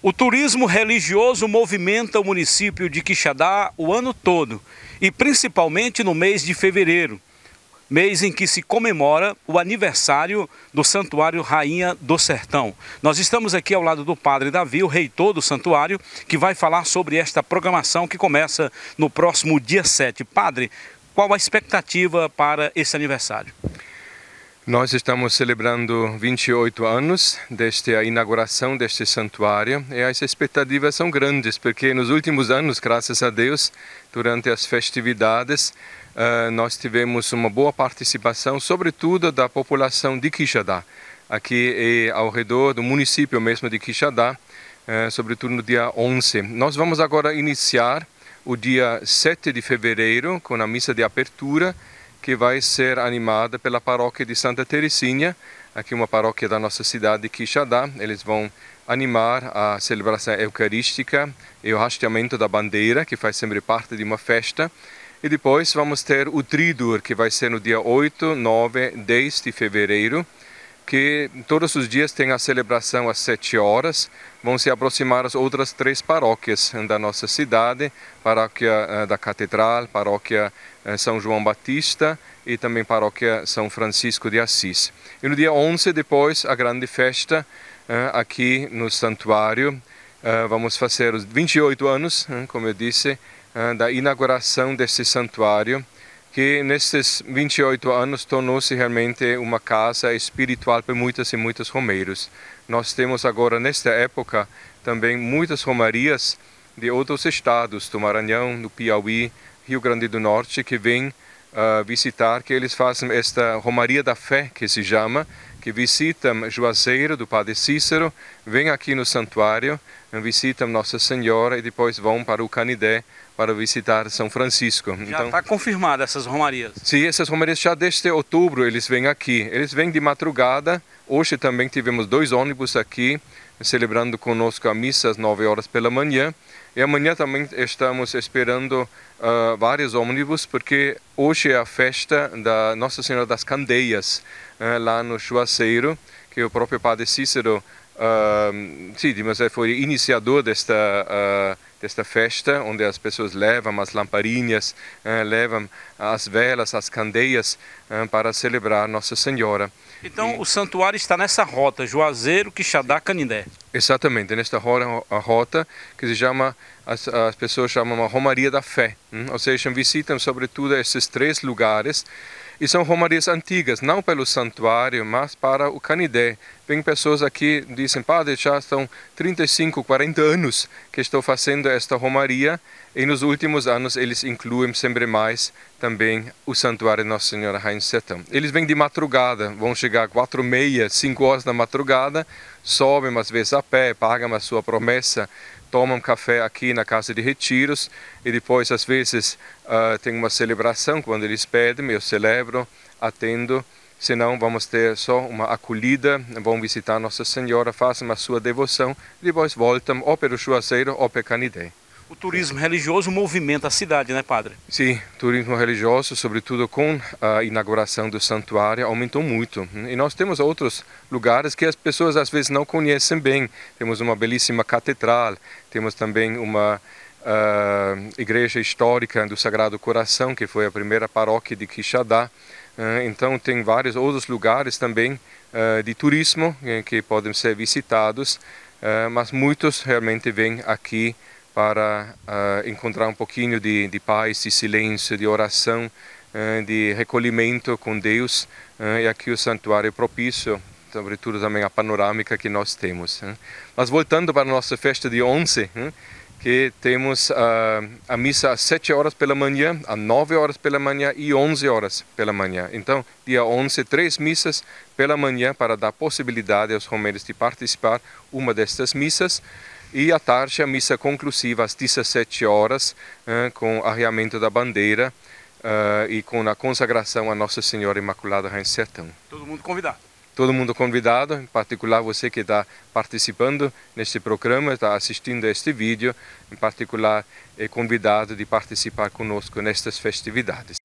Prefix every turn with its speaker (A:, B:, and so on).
A: O turismo religioso movimenta o município de Quixadá o ano todo e principalmente no mês de fevereiro, mês em que se comemora o aniversário do Santuário Rainha do Sertão. Nós estamos aqui ao lado do Padre Davi, o reitor do santuário, que vai falar sobre esta programação que começa no próximo dia 7. Padre, qual a expectativa para esse aniversário?
B: Nós estamos celebrando 28 anos desde a inauguração deste santuário e as expectativas são grandes, porque nos últimos anos, graças a Deus, durante as festividades, eh, nós tivemos uma boa participação, sobretudo da população de Quixadá, aqui e ao redor do município mesmo de Quixadá, eh, sobretudo no dia 11. Nós vamos agora iniciar o dia 7 de fevereiro com a missa de abertura, que vai ser animada pela paróquia de Santa Teresinha, aqui uma paróquia da nossa cidade de Quixadá. Eles vão animar a celebração eucarística e o hasteamento da bandeira, que faz sempre parte de uma festa. E depois vamos ter o Tridur, que vai ser no dia 8, 9, 10 de fevereiro, que todos os dias tem a celebração às sete horas. Vão se aproximar as outras três paróquias da nossa cidade, paróquia eh, da Catedral, paróquia eh, São João Batista e também paróquia São Francisco de Assis. E no dia 11 depois a grande festa eh, aqui no santuário. Vamos fazer os 28 anos, como eu disse, da inauguração desse santuário que nesses 28 anos tornou-se realmente uma casa espiritual para muitas e muitos romeiros. Nós temos agora, nesta época, também muitas romarias de outros estados, do Maranhão, do Piauí, Rio Grande do Norte, que vêm uh, visitar, que eles fazem esta Romaria da Fé, que se chama, que visitam Juazeiro, do Padre Cícero, vêm aqui no santuário, visitam Nossa Senhora e depois vão para o Canidé, para visitar São Francisco.
A: Já está então, confirmada essas romarias?
B: Sim, essas romarias já desde outubro eles vêm aqui. Eles vêm de madrugada. Hoje também tivemos dois ônibus aqui celebrando conosco a missa às 9 horas pela manhã. E amanhã também estamos esperando uh, vários ônibus, porque hoje é a festa da Nossa Senhora das Candeias, uh, lá no Chuaceiro, que o próprio Padre Cícero Uh, sim, mas foi iniciador desta, desta festa, onde as pessoas levam as lamparinhas, uh, levam as velas, as candeias para celebrar Nossa Senhora.
A: Então e... o santuário está nessa rota, Juazeiro, Quixadá, Canindé.
B: Exatamente, nesta rota, que se chama, as, as pessoas chamam a Romaria da Fé, hein? ou seja, visitam sobretudo esses três lugares e são romarias antigas, não pelo santuário, mas para o Canidé. Vem pessoas aqui dizem, padre, já são 35, 40 anos que estou fazendo esta romaria e nos últimos anos eles incluem sempre mais também o santuário Nossa Senhora Rainha Sertão. Eles vêm de madrugada, vão chegar quatro e meia, cinco horas da madrugada, sobem às vezes a pé, pagam a sua promessa tomam café aqui na casa de retiros e depois às vezes uh, tem uma celebração quando eles pedem, eu celebro, atendo. Senão vamos ter só uma acolhida, vão visitar Nossa Senhora, fazem a sua devoção e depois voltam ou para o Juazeiro ou para Canidé.
A: O turismo religioso movimenta a cidade, né, padre?
B: Sim, turismo religioso, sobretudo com a inauguração do santuário, aumentou muito. E nós temos outros lugares que as pessoas às vezes não conhecem bem. Temos uma belíssima catedral, temos também uma uh, igreja histórica do Sagrado Coração, que foi a primeira paróquia de Quixadá. Uh, então, tem vários outros lugares também uh, de turismo eh, que podem ser visitados, mas muitos realmente vêm aqui para uh, encontrar um pouquinho de, de, paz, de silêncio, de oração, uh, de recolhimento com Deus. Uh, e aqui o santuário é propício, sobretudo também a panorâmica que nós temos. Mas voltando para a nossa festa de 11, que temos a missa às 7 horas pela manhã, às 9 horas pela manhã e 11 horas pela manhã. Então, dia 11, três missas pela manhã para dar possibilidade aos romeiros de participar uma destas missas e à tarde a missa conclusiva às 17 horas, eh, com arriamento da bandeira eh, e com a consagração a Nossa Senhora Imaculada Rainha Sertão.
A: Todo mundo convidado.
B: Todo mundo convidado, em particular você que está participando neste programa, está assistindo a este vídeo, em particular é convidado de participar conosco nestas festividades.